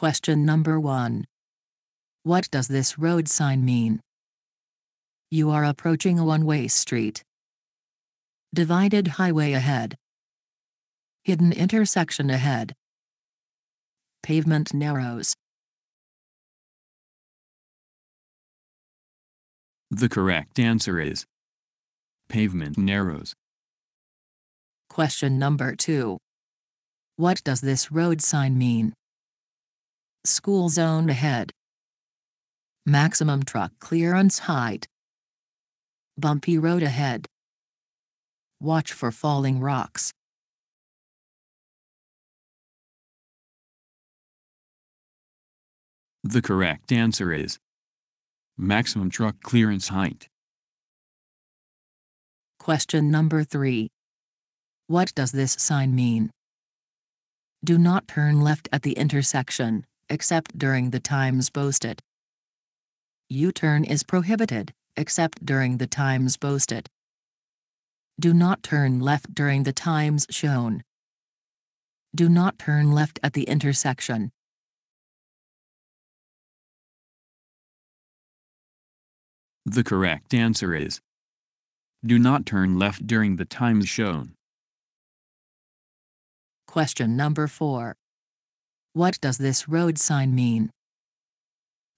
Question number 1. What does this road sign mean? You are approaching a one-way street. Divided highway ahead. Hidden intersection ahead. Pavement narrows. The correct answer is pavement narrows. Question number 2. What does this road sign mean? School zone ahead. Maximum truck clearance height. Bumpy road ahead. Watch for falling rocks. The correct answer is maximum truck clearance height. Question number 3. What does this sign mean? Do not turn left at the intersection, except during the times posted. U-turn is prohibited, except during the times posted. Do not turn left during the times shown. Do not turn left at the intersection. The correct answer is do not turn left during the times shown. Question number 4. What does this road sign mean?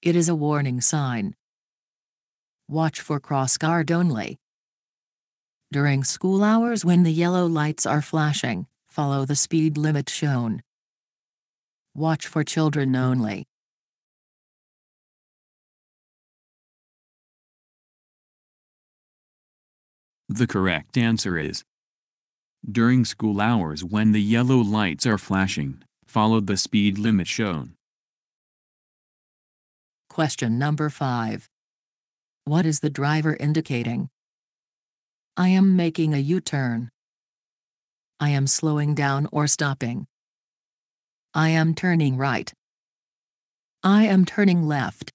It is a warning sign. Watch for cross guard only. During school hours when the yellow lights are flashing, follow the speed limit shown. Watch for children only. The correct answer is during school hours when the yellow lights are flashing, follow the speed limit shown. Question number 5. What is the driver indicating? I am making a U-turn. I am slowing down or stopping. I am turning right. I am turning left.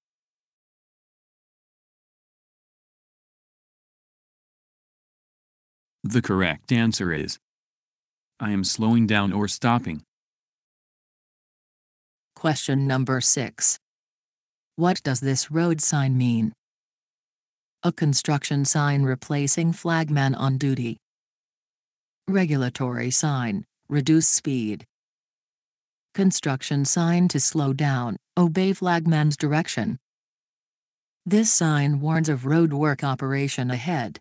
The correct answer is I am slowing down or stopping. Question number 6. What does this road sign mean? A construction sign replacing flagman on duty. Regulatory sign, reduce speed. Construction sign to slow down, obey flagman's direction. This sign warns of road work operation ahead.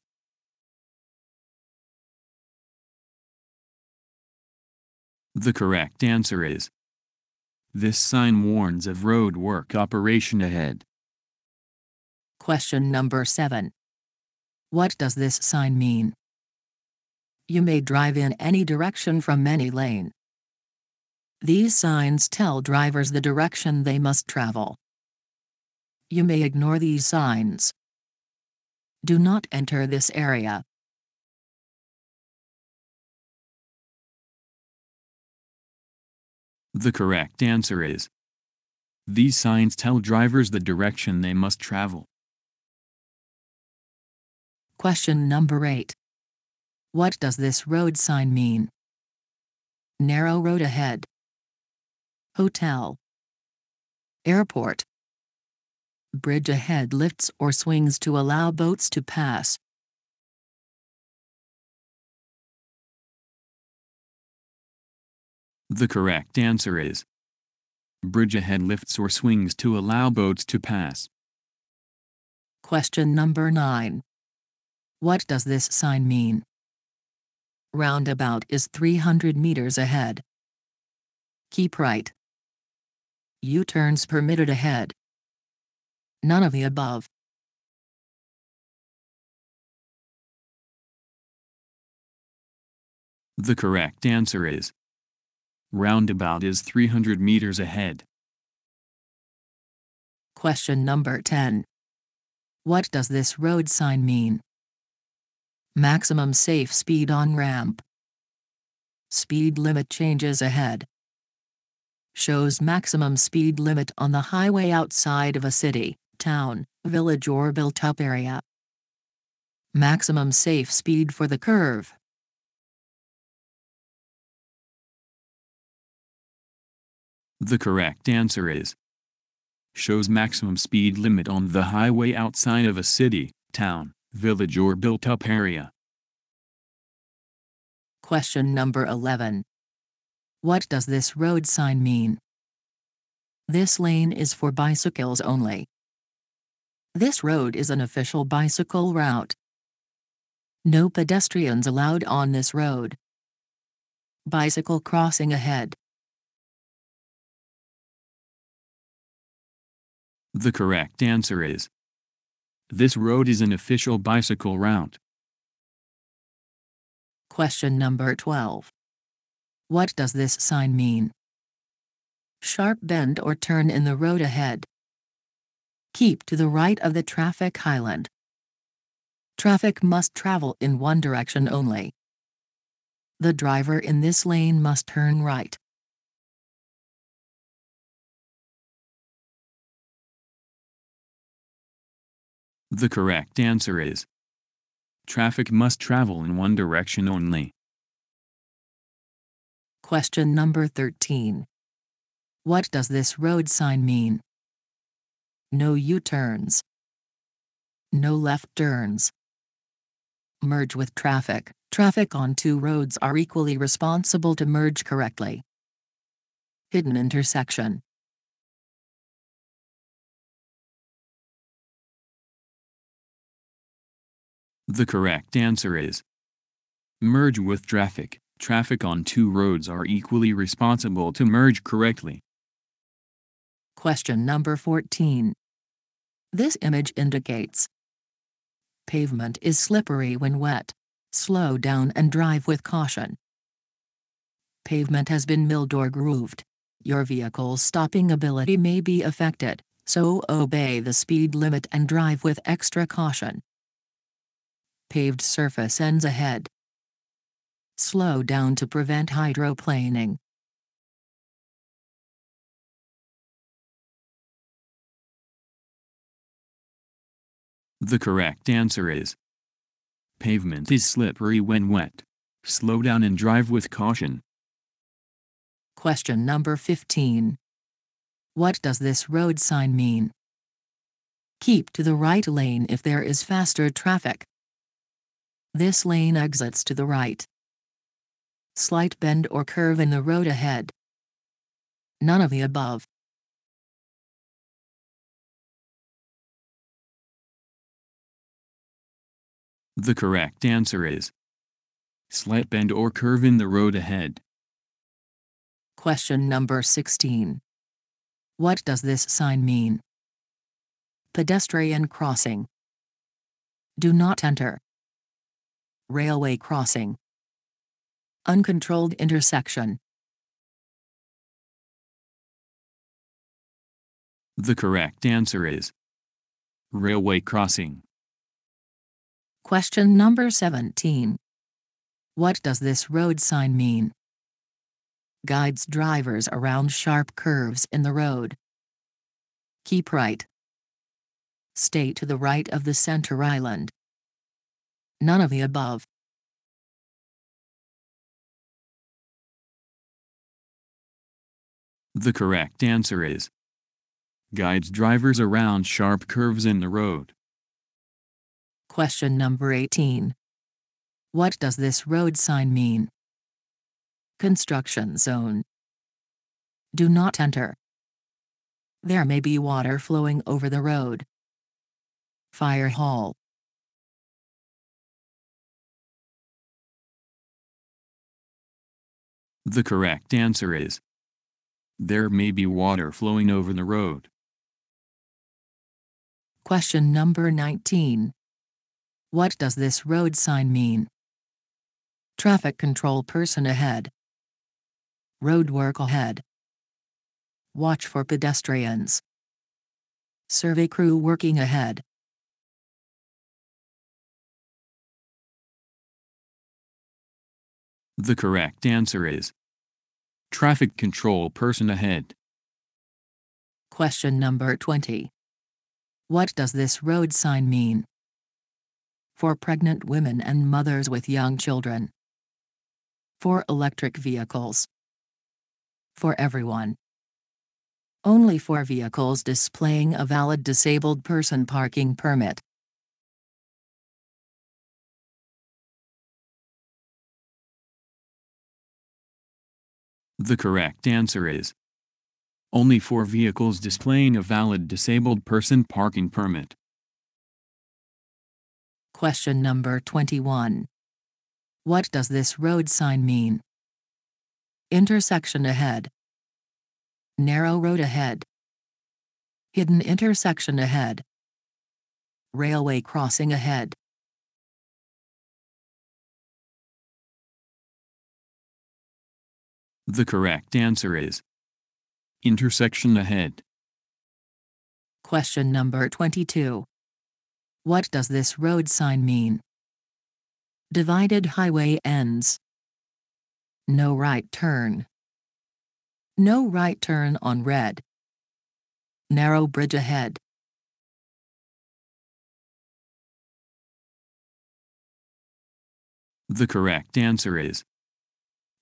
The correct answer is this sign warns of road work operation ahead. Question number 7. What does this sign mean? You may drive in any direction from any lane. These signs tell drivers the direction they must travel. You may ignore these signs. Do not enter this area. The correct answer is these signs tell drivers the direction they must travel. Question number 8. What does this road sign mean? Narrow road ahead. Hotel. Airport. Bridge ahead lifts or swings to allow boats to pass. The correct answer is bridge ahead lifts or swings to allow boats to pass. Question number 9. What does this sign mean? Roundabout is 300 meters ahead. Keep right. U-turns permitted ahead. None of the above. The correct answer is roundabout is 300 meters ahead. Question number 10. What does this road sign mean? Maximum safe speed on ramp. Speed limit changes ahead. Shows maximum speed limit on the highway outside of a city, town, village or built-up area. Maximum safe speed for the curve. The correct answer is shows maximum speed limit on the highway outside of a city, town, village or built-up area. Question number 11. What does this road sign mean? This lane is for bicycles only. This road is an official bicycle route. No pedestrians allowed on this road. Bicycle crossing ahead. The correct answer is this road is an official bicycle route. Question number 12. What does this sign mean? Sharp bend or turn in the road ahead. Keep to the right of the traffic island. Traffic must travel in one direction only. The driver in this lane must turn right. The correct answer is traffic must travel in one direction only. Question number 13. What does this road sign mean? No U-turns. No left turns. Merge with traffic. Traffic on two roads are equally responsible to merge correctly. Hidden intersection. The correct answer is merge with traffic. Traffic on two roads are equally responsible to merge correctly. Question number 14. This image indicates pavement is slippery when wet. Slow down and drive with caution. Pavement has been milled or grooved. Your vehicle's stopping ability may be affected, so obey the speed limit and drive with extra caution. Paved surface ends ahead. Slow down to prevent hydroplaning. The correct answer is pavement is slippery when wet. Slow down and drive with caution. Question number 15. What does this road sign mean? Keep to the right lane if there is faster traffic. This lane exits to the right. Slight bend or curve in the road ahead. None of the above. The correct answer is slight bend or curve in the road ahead. Question number 16. What does this sign mean? Pedestrian crossing. Do not enter. Railway crossing. Uncontrolled intersection. The correct answer is railway crossing. Question number 17. What does this road sign mean? Guides drivers around sharp curves in the road. Keep right. Stay to the right of the center island. None of the above. The correct answer is guides drivers around sharp curves in the road. Question number 18. What does this road sign mean? Construction zone. Do not enter. There may be water flowing over the road. Fire hall. The correct answer is there may be water flowing over the road. Question number 19. What does this road sign mean? Traffic control person ahead. Road work ahead. Watch for pedestrians. Survey crew working ahead. The correct answer is traffic control person ahead. Question number 20. What does this road sign mean? For pregnant women and mothers with young children. For electric vehicles. For everyone. Only for vehicles displaying a valid disabled person parking permit. The correct answer is only for vehicles displaying a valid disabled person parking permit. Question number 21. What does this road sign mean? Intersection ahead. Narrow road ahead. Hidden intersection ahead. Railway crossing ahead. The correct answer is intersection ahead. Question number 22. What does this road sign mean? Divided highway ends. No right turn. No right turn on red. Narrow bridge ahead. The correct answer is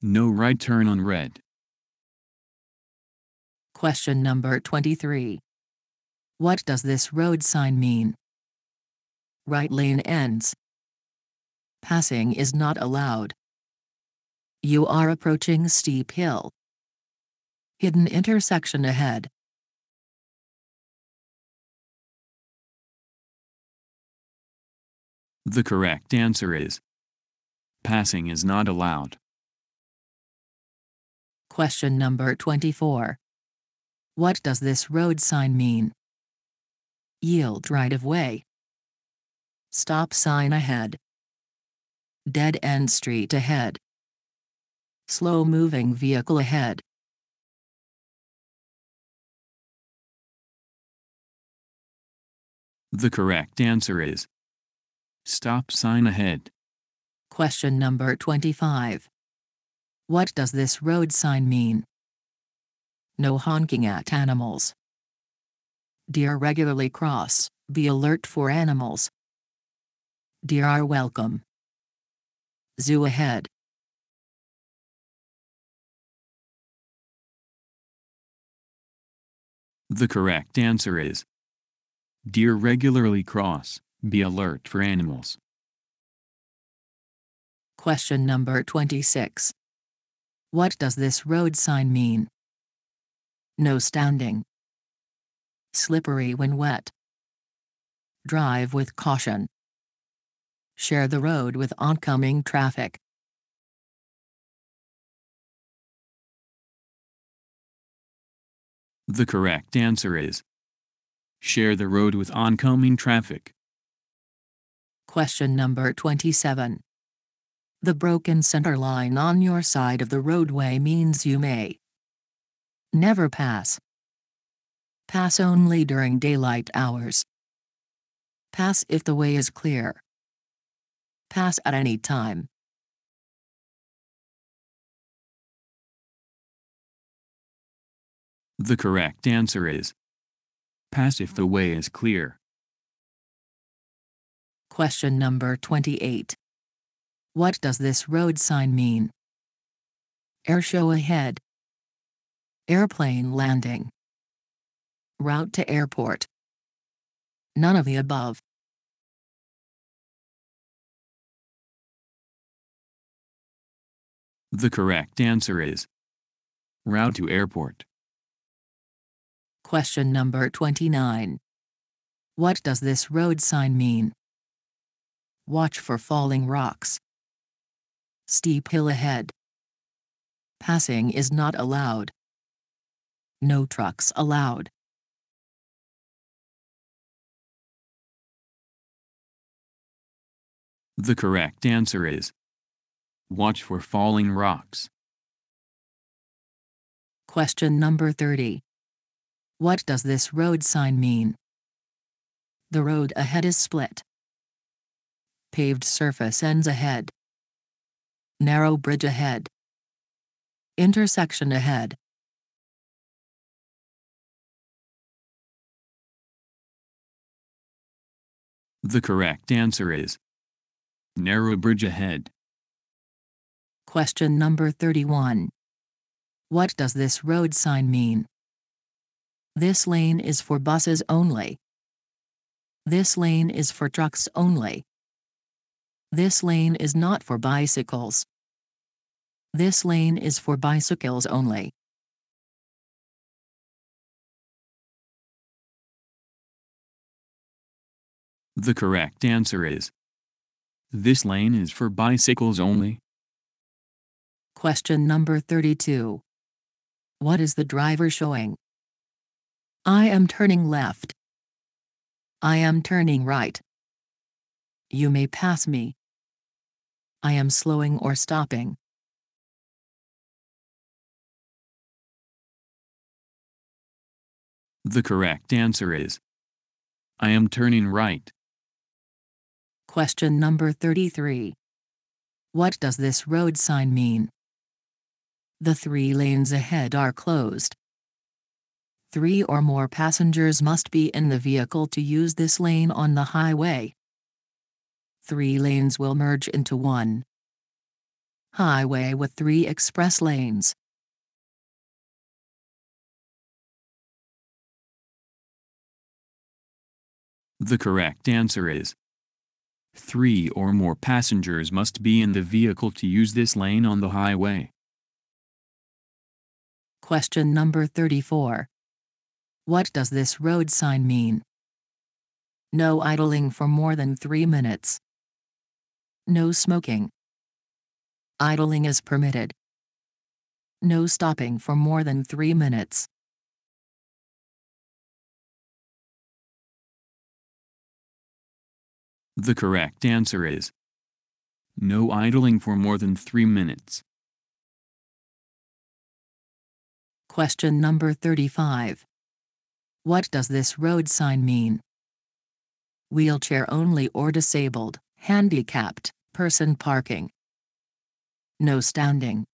no right turn on red. Question number 23. What does this road sign mean? Right lane ends. Passing is not allowed. You are approaching steep hill. Hidden intersection ahead. The correct answer is passing is not allowed. Question number 24. What does this road sign mean? Yield right of way. Stop sign ahead. Dead end street ahead. Slow moving vehicle ahead. The correct answer is stop sign ahead. Question number 25. What does this road sign mean? No honking at animals. Deer regularly cross, be alert for animals. Deer are welcome. Zoo ahead. The correct answer is Deer regularly cross, be alert for animals. Question number 26. What does this road sign mean? No standing. Slippery when wet. Drive with caution. Share the road with oncoming traffic. The correct answer is share the road with oncoming traffic. Question number 27. The broken center line on your side of the roadway means you may never pass. Pass only during daylight hours. Pass if the way is clear. Pass at any time. The correct answer is pass if the way is clear. Question number 28. What does this road sign mean? Air show ahead. Airplane landing. Route to airport. None of the above. The correct answer is route to airport. Question number 29. What does this road sign mean? Watch for falling rocks. Steep hill ahead. Passing is not allowed. No trucks allowed. The correct answer is watch for falling rocks. Question number 30. What does this road sign mean? The road ahead is split. Paved surface ends ahead. Narrow bridge ahead. Intersection ahead. The correct answer is narrow bridge ahead. Question number 31. What does this road sign mean? This lane is for buses only. This lane is for trucks only. This lane is not for bicycles. This lane is for bicycles only. The correct answer is This lane is for bicycles only. Question number 32. What is the driver showing? I am turning left. I am turning right. You may pass me. I am slowing or stopping. The correct answer is I am turning right. Question number 33. What does this road sign mean? The three lanes ahead are closed. Three or more passengers must be in the vehicle to use this lane on the highway. Three lanes will merge into one. Highway with three express lanes. The correct answer is Three or more passengers must be in the vehicle to use this lane on the highway. Question number 34. What does this road sign mean? No idling for more than three minutes. No smoking. Idling is permitted. No stopping for more than three minutes. The correct answer is No idling for more than three minutes. Question number 35. What does this road sign mean? Wheelchair only or disabled, handicapped, person parking. No standing.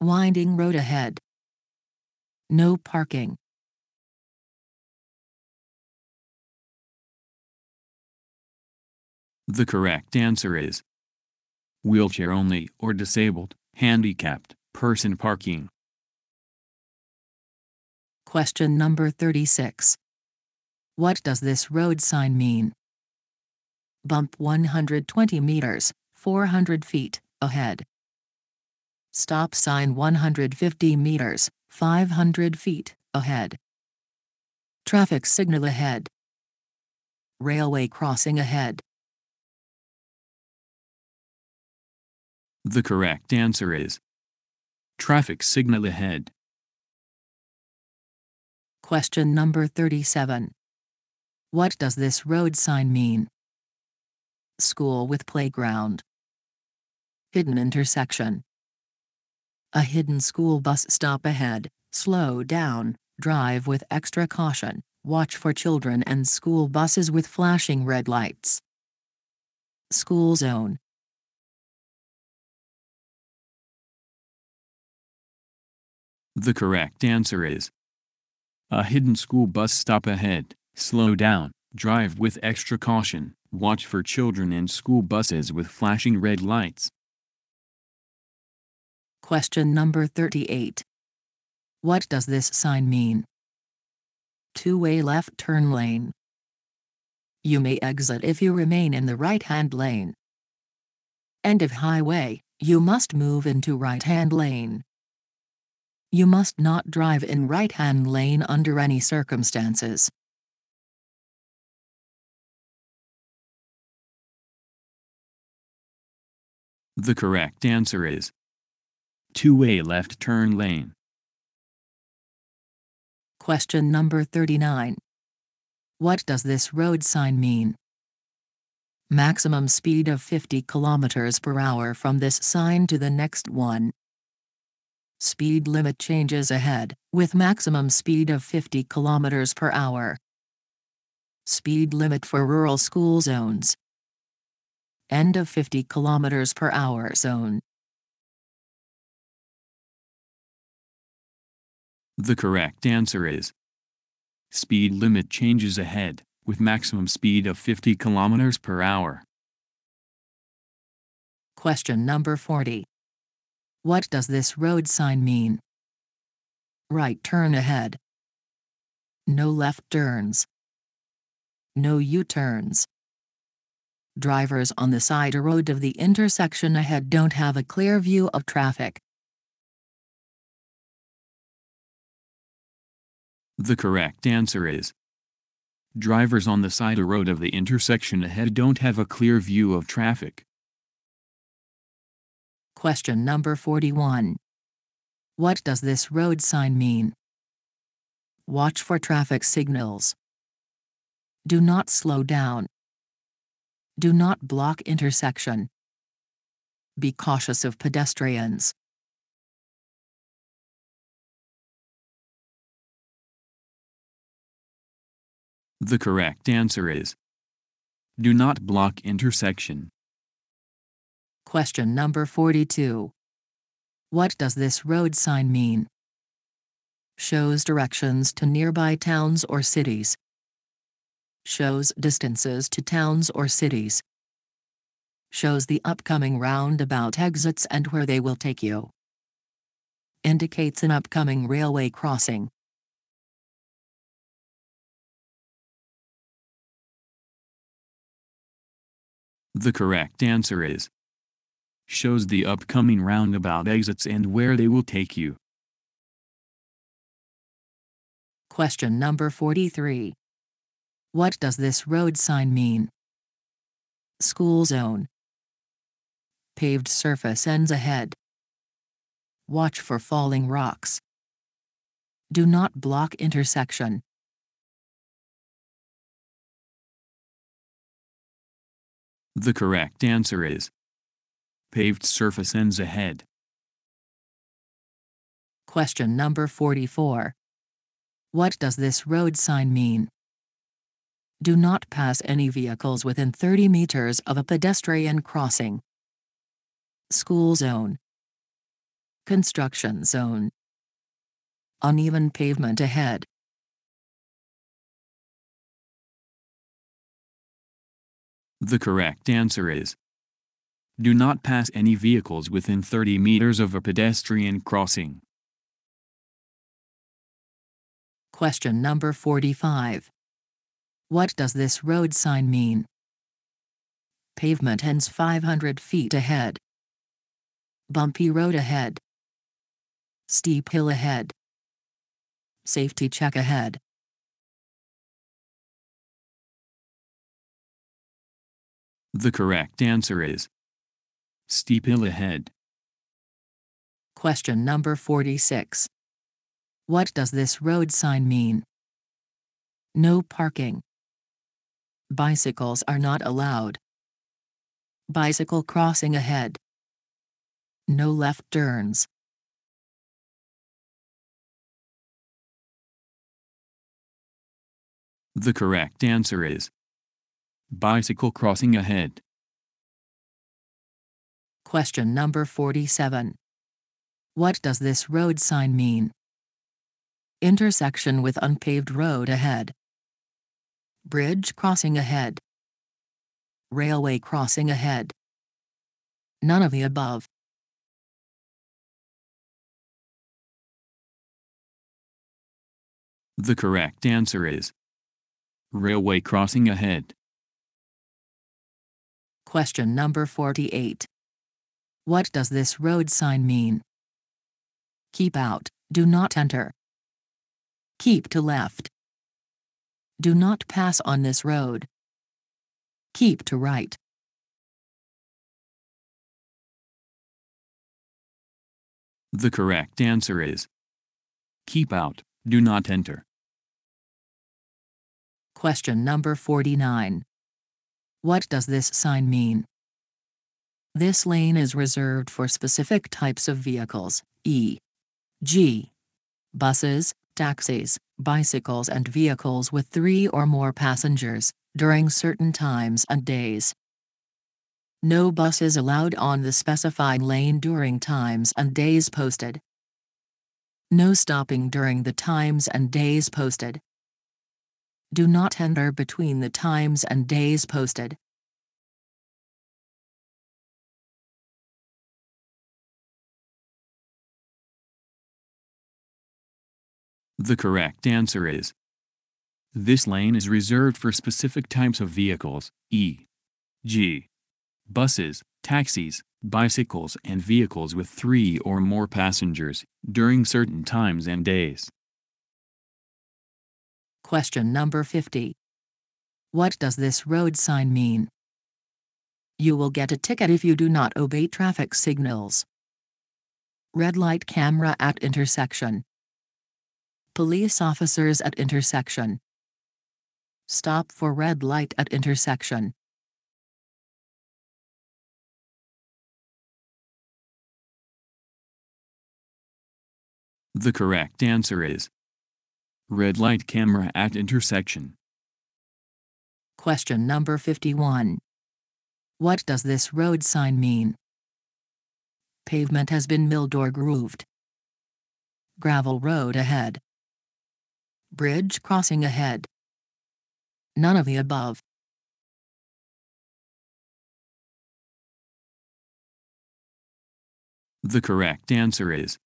Winding road ahead. No parking. The correct answer is wheelchair only or disabled, handicapped, person parking. Question number 36. What does this road sign mean? Bump 120 meters, 400 feet, ahead. Stop sign 150 meters, 500 feet, ahead. Traffic signal ahead. Railway crossing ahead. The correct answer is traffic signal ahead. Question number 37. What does this road sign mean? School with playground. Hidden intersection. A hidden school bus stop ahead, slow down, drive with extra caution, watch for children and school buses with flashing red lights. School zone. The correct answer is a hidden school bus stop ahead, slow down, drive with extra caution, watch for children and school buses with flashing red lights. Question number 38. What does this sign mean? Two-way left turn lane. You may exit if you remain in the right-hand lane. End of highway, you must move into right-hand lane. You must not drive in right-hand lane under any circumstances. The correct answer is two-way left turn lane. Question number 39. What does this road sign mean? Maximum speed of 50 km per hour from this sign to the next one. Speed limit changes ahead, with maximum speed of 50 km per hour. Speed limit for rural school zones. End of 50 km per hour zone. The correct answer is speed limit changes ahead, with maximum speed of 50 km per hour. Question number 40. What does this road sign mean? Right turn ahead. No left turns. No U-turns. Drivers on the side road of the intersection ahead don't have a clear view of traffic. The correct answer is Drivers on the side road of the intersection ahead don't have a clear view of traffic. Question number 41. What does this road sign mean? Watch for traffic signals. Do not slow down. Do not block intersection. Be cautious of pedestrians. The correct answer is Do not block intersection. Question number 42. What does this road sign mean? Shows directions to nearby towns or cities. Shows distances to towns or cities. Shows the upcoming roundabout exits and where they will take you. Indicates an upcoming railway crossing. The correct answer is shows the upcoming roundabout exits and where they will take you. Question number 43. What does this road sign mean? School zone. Paved surface ends ahead. Watch for falling rocks. Do not block intersection. The correct answer is paved surface ends ahead. Question number 44. What does this road sign mean? Do not pass any vehicles within 30 meters of a pedestrian crossing. School zone. Construction zone. Uneven pavement ahead. The correct answer is Do not pass any vehicles within 30 meters of a pedestrian crossing. Question number 45. What does this road sign mean? Pavement ends 500 feet ahead. Bumpy road ahead. Steep hill ahead. Safety check ahead. The correct answer is steep hill ahead. Question number 46. What does this road sign mean? No parking. Bicycles are not allowed. Bicycle crossing ahead. No left turns. The correct answer is bicycle crossing ahead. Question number 47. What does this road sign mean? Intersection with unpaved road ahead. Bridge crossing ahead. Railway crossing ahead. None of the above. The correct answer is railway crossing ahead. Question number 48. What does this road sign mean? Keep out, do not enter. Keep to left. Do not pass on this road. Keep to right. The correct answer is keep out, do not enter. Question number 49. What does this sign mean? This lane is reserved for specific types of vehicles, e.g., buses, taxis, bicycles and vehicles with three or more passengers, during certain times and days. No buses allowed on the specified lane during times and days posted. No stopping during the times and days posted. Do not enter between the times and days posted. The correct answer is This lane is reserved for specific types of vehicles, e.g. buses, taxis, bicycles and vehicles with three or more passengers, during certain times and days. Question number 50. What does this road sign mean? You will get a ticket if you do not obey traffic signals. Red light camera at intersection. Police officers at intersection. Stop for red light at intersection. The correct answer is red light camera at intersection. Question number 51. What does this road sign mean? Pavement has been milled or grooved. Gravel road ahead. Bridge crossing ahead. None of the above. The correct answer is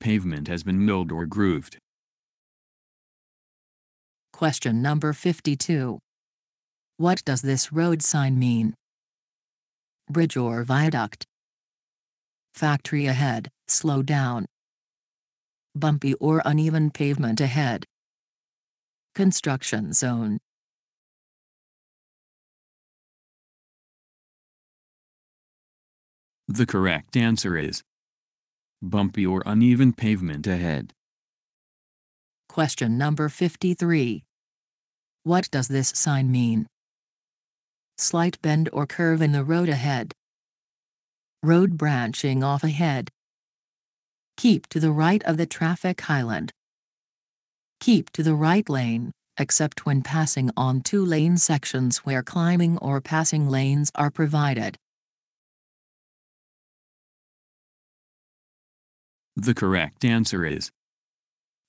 pavement has been milled or grooved. Question number 52. What does this road sign mean? Bridge or viaduct? Factory ahead, slow down. Bumpy or uneven pavement ahead. Construction zone. The correct answer is bumpy or uneven pavement ahead. Question number 53. What does this sign mean? Slight bend or curve in the road ahead. Road branching off ahead. Keep to the right of the traffic island. Keep to the right lane, except when passing on two lane sections where climbing or passing lanes are provided. The correct answer is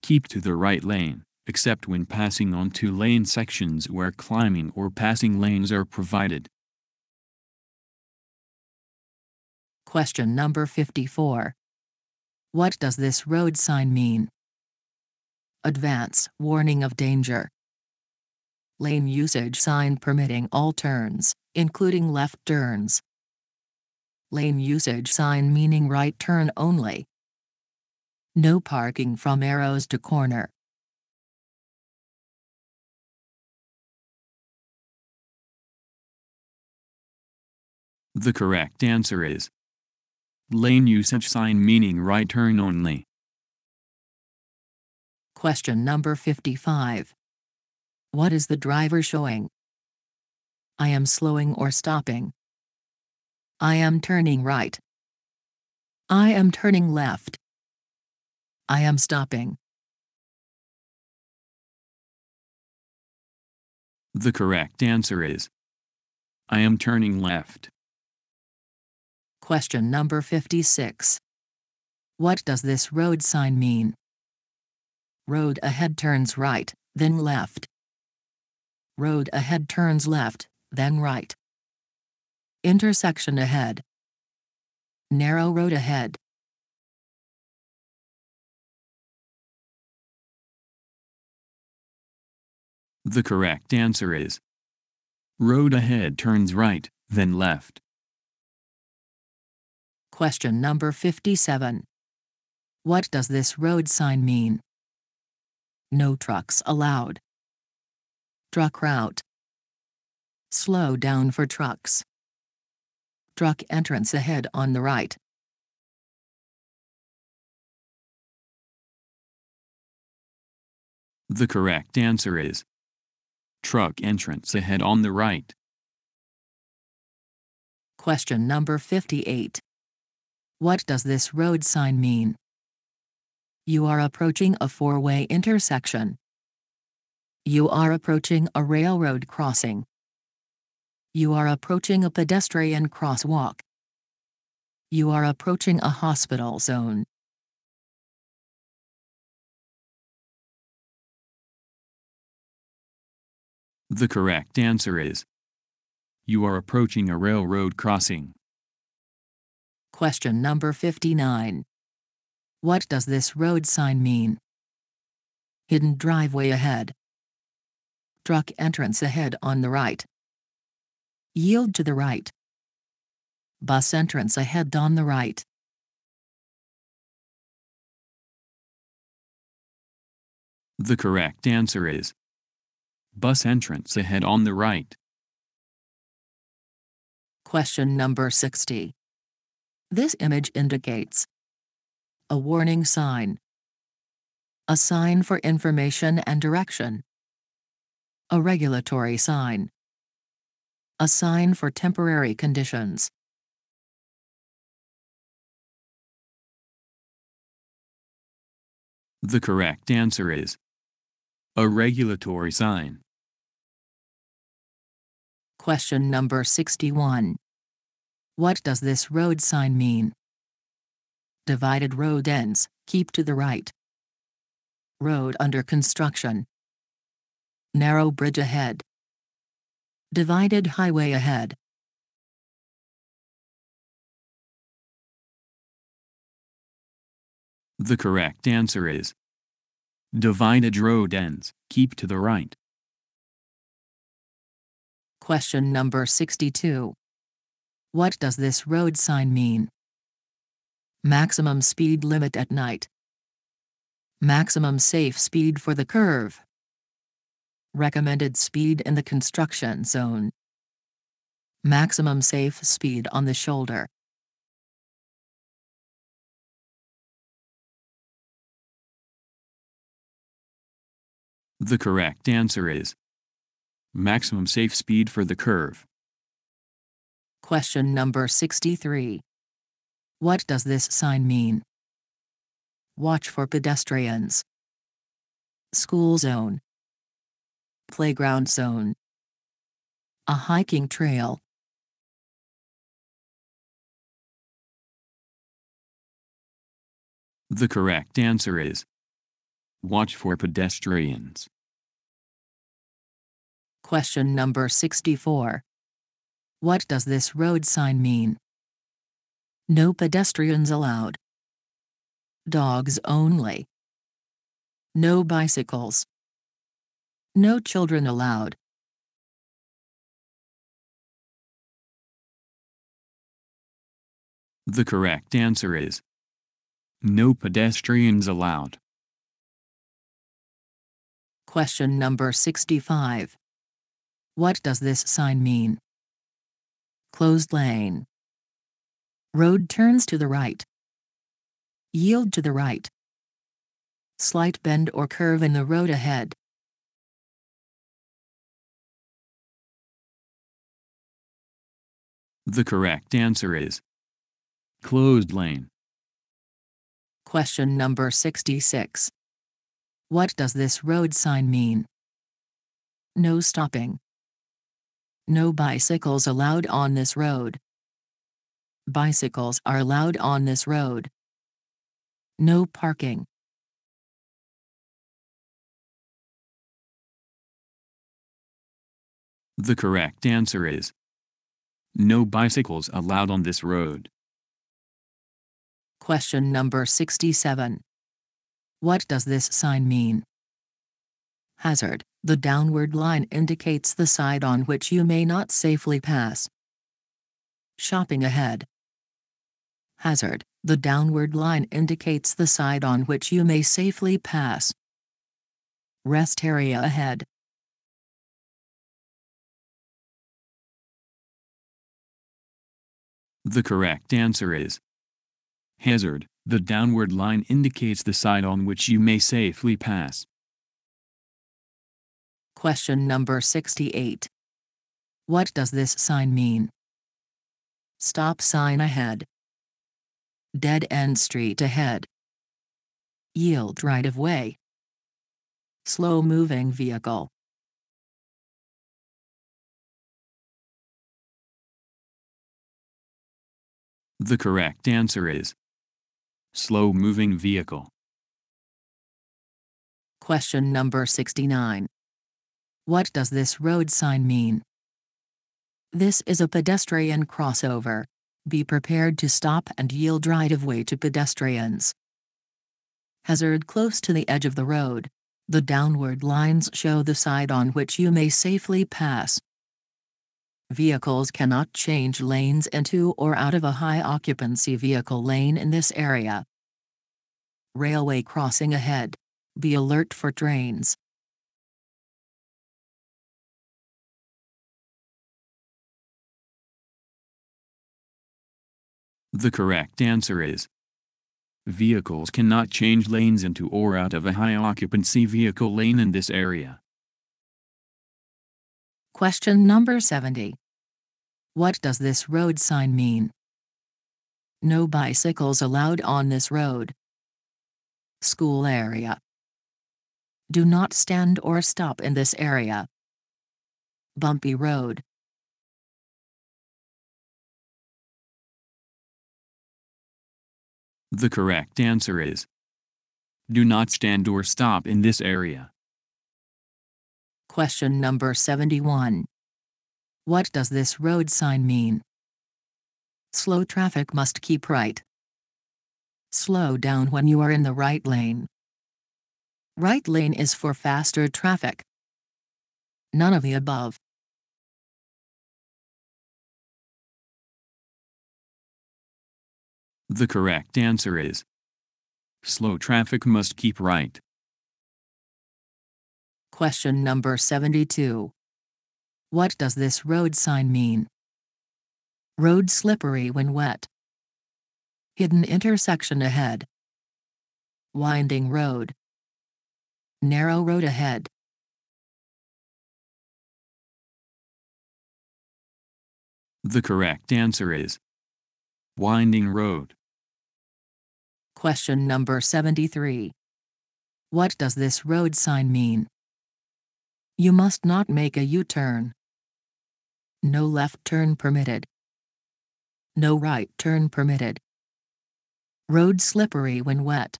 keep to the right lane, except when passing on two lane sections where climbing or passing lanes are provided. Question number 54. What does this road sign mean? Advance warning of danger. Lane usage sign permitting all turns, including left turns. Lane usage sign meaning right turn only. No parking from arrows to corner. The correct answer is lane usage sign meaning right turn only. Question number 55. What is the driver showing? I am slowing or stopping. I am turning right. I am turning left. I am stopping. The correct answer is I am turning left. Question number 56. What does this road sign mean? Road ahead turns right, then left. Road ahead turns left, then right. Intersection ahead. Narrow road ahead. The correct answer is road ahead turns right, then left. Question number 57. What does this road sign mean? No trucks allowed. Truck route. Slow down for trucks. Truck entrance ahead on the right. The correct answer is truck entrance ahead on the right. Question number 58. What does this road sign mean? You are approaching a four-way intersection. You are approaching a railroad crossing. You are approaching a pedestrian crosswalk. You are approaching a hospital zone. The correct answer is you are approaching a railroad crossing. Question number 59. What does this road sign mean? Hidden driveway ahead. Truck entrance ahead on the right. Yield to the right. Bus entrance ahead on the right. The correct answer is bus entrance ahead on the right. Question number 60. This image indicates a warning sign, a sign for information and direction, a regulatory sign, a sign for temporary conditions. The correct answer is a regulatory sign. Question number 61. What does this road sign mean? Divided road ends, keep to the right. Road under construction. Narrow bridge ahead. Divided highway ahead. The correct answer is divided road ends, keep to the right. Question number 62. What does this road sign mean? Maximum speed limit at night. Maximum safe speed for the curve. Recommended speed in the construction zone. Maximum safe speed on the shoulder. The correct answer is maximum safe speed for the curve. Question number 63. What does this sign mean? Watch for pedestrians. School zone. Playground zone. A hiking trail. The correct answer is watch for pedestrians. Question number 64. What does this road sign mean? No pedestrians allowed. Dogs only. No bicycles. No children allowed. The correct answer is no pedestrians allowed. Question number 65. What does this sign mean? Closed lane. Road turns to the right. Yield to the right. Slight bend or curve in the road ahead. The correct answer is closed lane. Question number 66. What does this road sign mean? No stopping. No bicycles allowed on this road. Bicycles are allowed on this road. No parking. The correct answer is no bicycles allowed on this road. Question number 67. What does this sign mean? Hazard. The downward line indicates the side on which you may not safely pass. Shopping ahead. Hazard. The downward line indicates the side on which you may safely pass. Rest area ahead. The correct answer is hazard. The downward line indicates the side on which you may safely pass. Question number 68. What does this sign mean? Stop sign ahead. Dead end street ahead. Yield right of way. Slow moving vehicle. The correct answer is slow moving vehicle. Question number 69. What does this road sign mean? This is a pedestrian crossover. Be prepared to stop and yield right of way to pedestrians. Hazard close to the edge of the road. The downward lines show the side on which you may safely pass. Vehicles cannot change lanes into or out of a high occupancy vehicle lane in this area. Railway crossing ahead. Be alert for trains. The correct answer is Vehicles cannot change lanes into or out of a high occupancy vehicle lane in this area. Question number 70. What does this road sign mean? No bicycles allowed on this road. School area. Do not stand or stop in this area. Bumpy road. The correct answer is Do not stand or stop in this area. Question number 71. What does this road sign mean? Slow traffic must keep right. Slow down when you are in the right lane. Right lane is for faster traffic. None of the above. The correct answer is Slow traffic must keep right. Question number 72. What does this road sign mean? Road slippery when wet. Hidden intersection ahead. Winding road. Narrow road ahead. The correct answer is Winding road. Question number 73. What does this road sign mean? You must not make a U-turn. No left turn permitted. No right turn permitted. Road slippery when wet.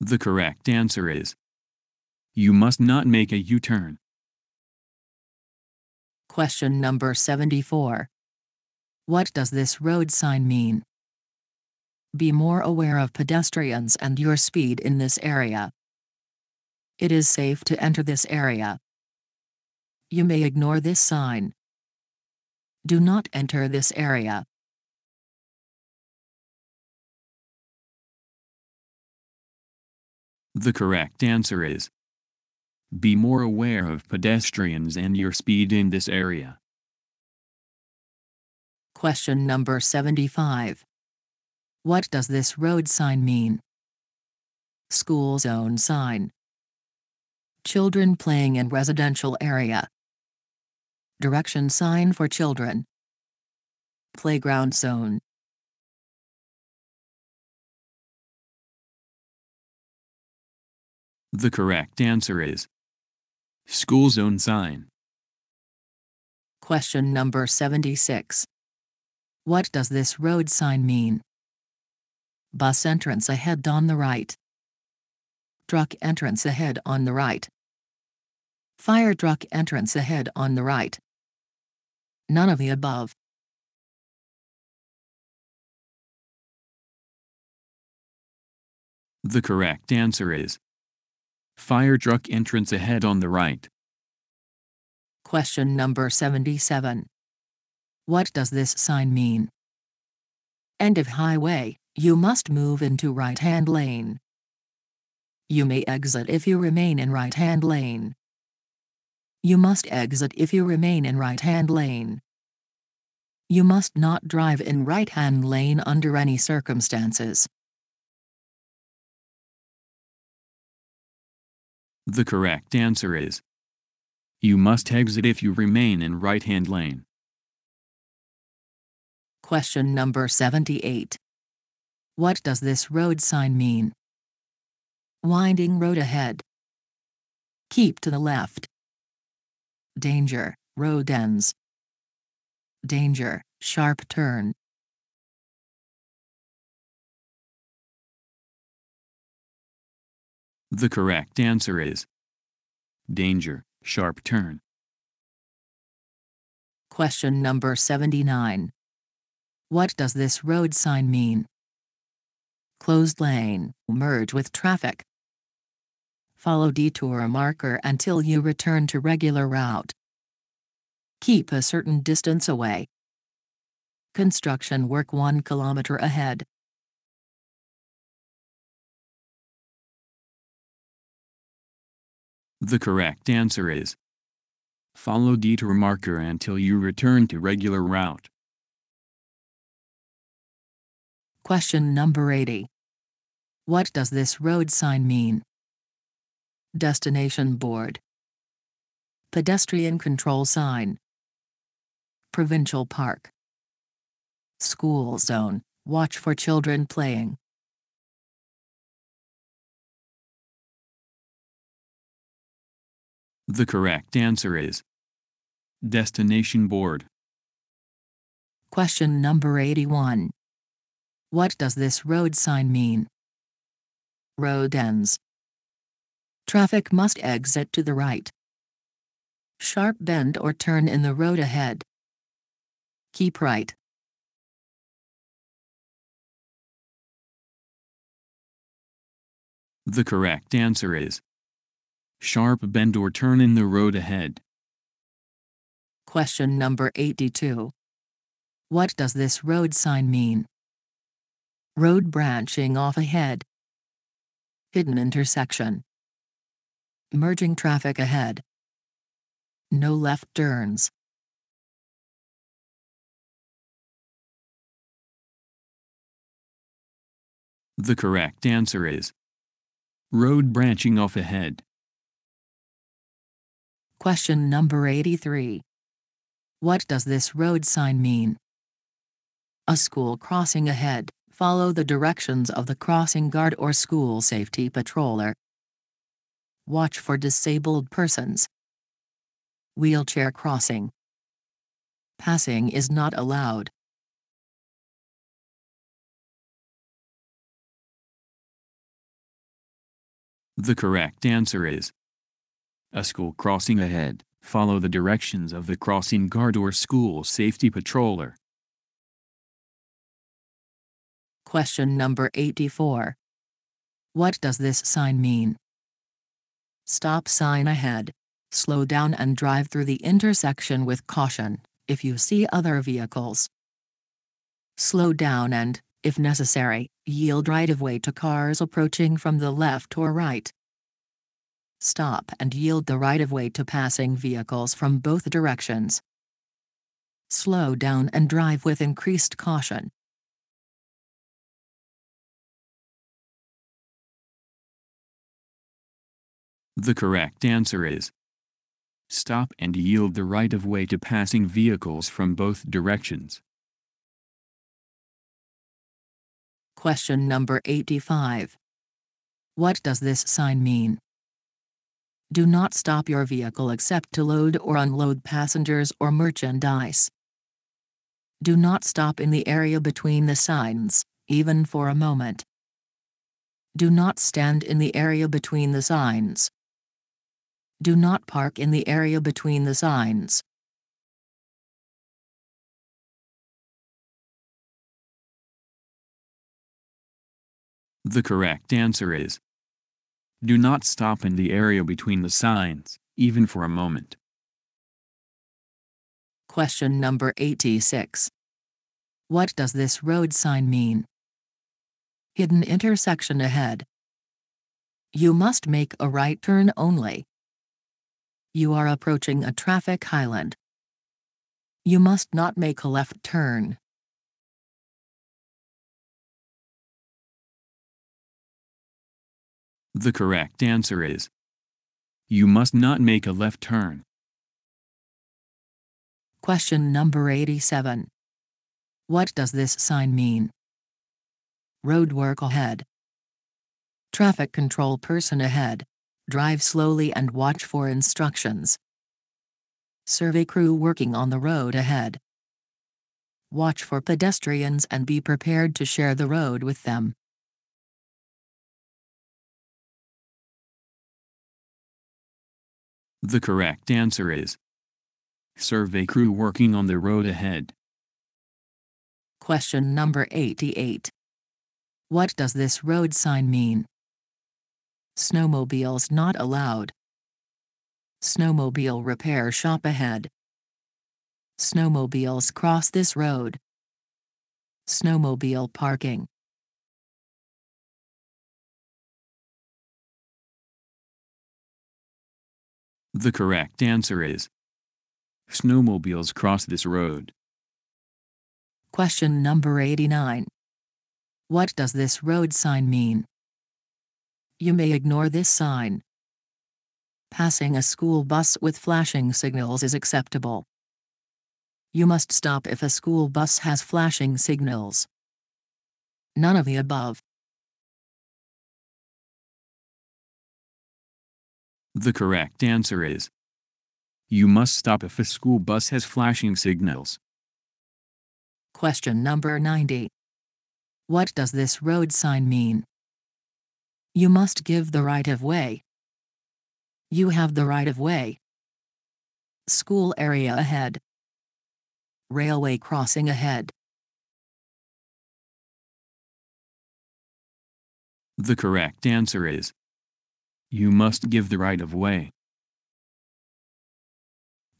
The correct answer is You must not make a U-turn. Question number 74. What does this road sign mean? Be more aware of pedestrians and your speed in this area. It is safe to enter this area. You may ignore this sign. Do not enter this area. The correct answer is Be more aware of pedestrians and your speed in this area. Question number 75. What does this road sign mean? School zone sign. Children playing in residential area. Direction sign for children. Playground zone. The correct answer is School zone sign. Question number 76. What does this road sign mean? Bus entrance ahead on the right. Truck entrance ahead on the right. Fire truck entrance ahead on the right. None of the above. The correct answer is Fire truck entrance ahead on the right. Question number 77. What does this sign mean? End of highway, you must move into right-hand lane. You may exit if you remain in right-hand lane. You must exit if you remain in right-hand lane. You must not drive in right-hand lane under any circumstances. The correct answer is You must exit if you remain in right-hand lane. Question number 78. What does this road sign mean? Winding road ahead. Keep to the left. Danger, road ends. Danger, sharp turn. The correct answer is Danger, sharp turn. Question number 79. What does this road sign mean? Closed lane, merge with traffic. Follow detour marker until you return to regular route. Keep a certain distance away. Construction work 1 kilometer ahead. The correct answer is Follow detour marker until you return to regular route. Question number 80. What does this road sign mean? Destination board. Pedestrian control sign. Provincial park. School zone, watch for children playing. The correct answer is Destination Board. Question number 81. What does this road sign mean? Road ends. Traffic must exit to the right. Sharp bend or turn in the road ahead. Keep right. The correct answer is Sharp bend or turn in the road ahead. Question number 82. What does this road sign mean? Road branching off ahead. Hidden intersection. Merging traffic ahead. No left turns. The correct answer is Road branching off ahead. Question number 83. What does this road sign mean? A school crossing ahead, follow the directions of the crossing guard or school safety patroller. Watch for disabled persons. Wheelchair crossing. Passing is not allowed. The correct answer is a school crossing ahead. Follow the directions of the crossing guard or school safety patroller. Question number 84. What does this sign mean? Stop sign ahead. Slow down and drive through the intersection with caution if you see other vehicles. Slow down and, if necessary, yield right of way to cars approaching from the left or right. Stop and yield the right of way to passing vehicles from both directions. Slow down and drive with increased caution. The correct answer is Stop and yield the right of way to passing vehicles from both directions. Question number 85. What does this sign mean? Do not stop your vehicle except to load or unload passengers or merchandise. Do not stop in the area between the signs, even for a moment. Do not stand in the area between the signs. Do not park in the area between the signs. The correct answer is Do not stop in the area between the signs, even for a moment. Question number 86. What does this road sign mean? Hidden intersection ahead. You must make a right turn only. You are approaching a traffic island. You must not make a left turn. The correct answer is You must not make a left turn. Question number 87. What does this sign mean? Road work ahead. Traffic control person ahead. Drive slowly and watch for instructions. Survey crew working on the road ahead. Watch for pedestrians and be prepared to share the road with them. The correct answer is Survey crew working on the road ahead. Question number 88. What does this road sign mean? Snowmobiles not allowed. Snowmobile repair shop ahead. Snowmobiles cross this road. Snowmobile parking. The correct answer is Snowmobiles cross this road. Question number 89. What does this road sign mean? You may ignore this sign. Passing a school bus with flashing signals is acceptable. You must stop if a school bus has flashing signals. None of the above. The correct answer is You must stop if a school bus has flashing signals. Question number 90. What does this road sign mean? You must give the right of way. You have the right of way. School area ahead. Railway crossing ahead. The correct answer is You must give the right of way.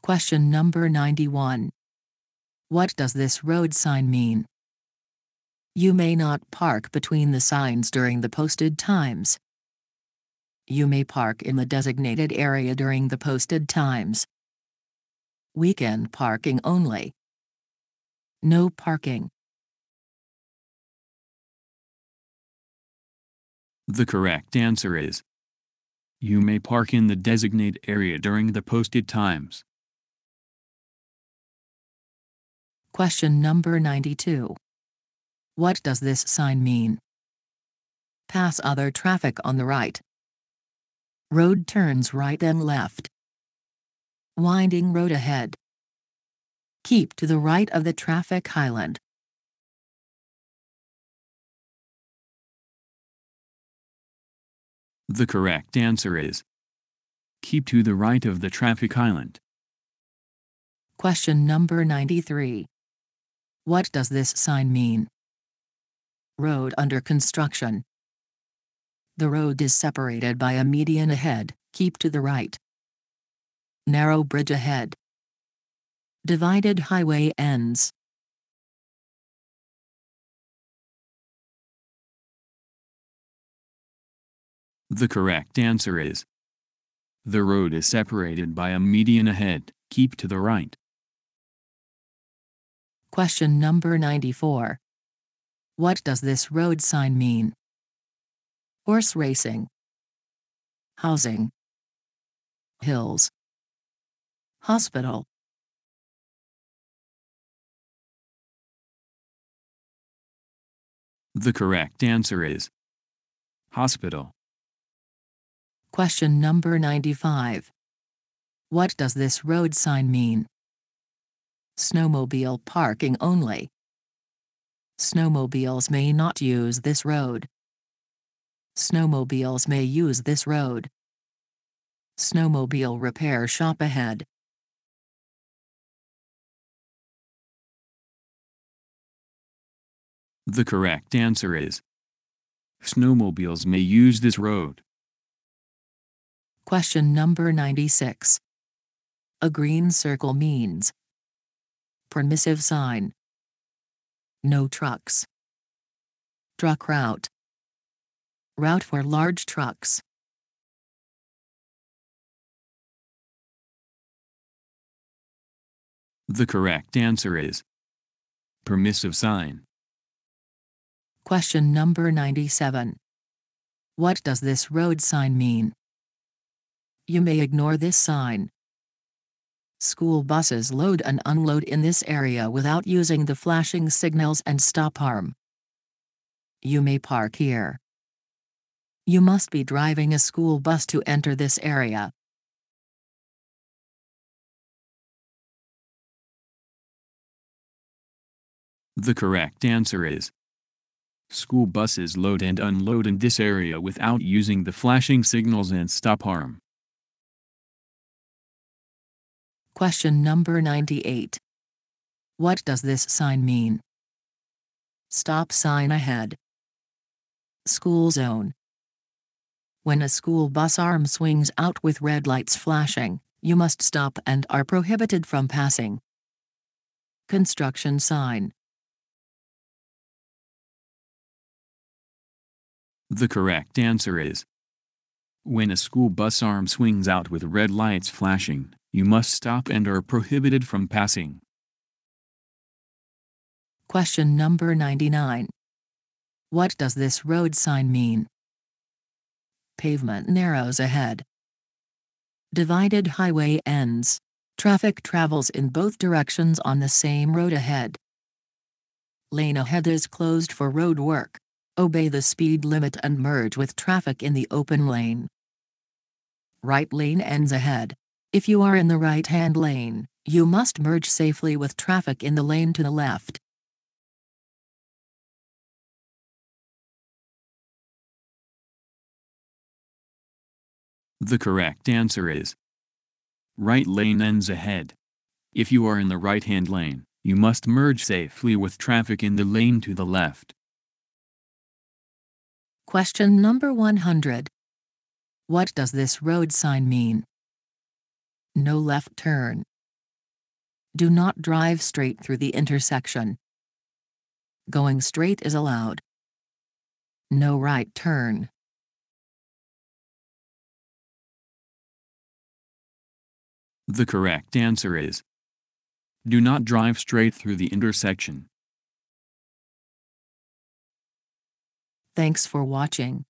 Question number 91. What does this road sign mean? You may not park between the signs during the posted times. You may park in the designated area during the posted times. Weekend parking only. No parking. The correct answer is You may park in the designated area during the posted times. Question number 92. What does this sign mean? Pass other traffic on the right. Road turns right and left. Winding road ahead. Keep to the right of the traffic island. The correct answer is Keep to the right of the traffic island. Question number 93. What does this sign mean? Road under construction. The road is separated by a median ahead, keep to the right. Narrow bridge ahead. Divided highway ends. The correct answer is The road is separated by a median ahead, keep to the right. Question number 94. What does this road sign mean? Horse racing. Housing. Hills. Hospital. The correct answer is Hospital. Question number 95. What does this road sign mean? Snowmobile parking only. Snowmobiles may not use this road. Snowmobiles may use this road. Snowmobile repair shop ahead. The correct answer is Snowmobiles may use this road. Question number 96. A green circle means permissive sign. No trucks. Truck route. Route for large trucks. The correct answer is permissive sign. Question number 97. What does this road sign mean? You may ignore this sign. School buses load and unload in this area without using the flashing signals and stop arm. You may park here. You must be driving a school bus to enter this area. The correct answer is School buses load and unload in this area without using the flashing signals and stop arm. Question number 98. What does this sign mean? Stop sign ahead. School zone. When a school bus arm swings out with red lights flashing, you must stop and are prohibited from passing. Construction sign. The correct answer is When a school bus arm swings out with red lights flashing, you must stop and are prohibited from passing. Question number 99. What does this road sign mean? Pavement narrows ahead. Divided highway ends. Traffic travels in both directions on the same road ahead. Lane ahead is closed for road work. Obey the speed limit and merge with traffic in the open lane. Right lane ends ahead. If you are in the right-hand lane, you must merge safely with traffic in the lane to the left. The correct answer is Right lane ends ahead. If you are in the right-hand lane, you must merge safely with traffic in the lane to the left. Question number 100. What does this road sign mean? No left turn. Do not drive straight through the intersection. Going straight is allowed. No right turn. The correct answer is Do not drive straight through the intersection. Thanks for watching.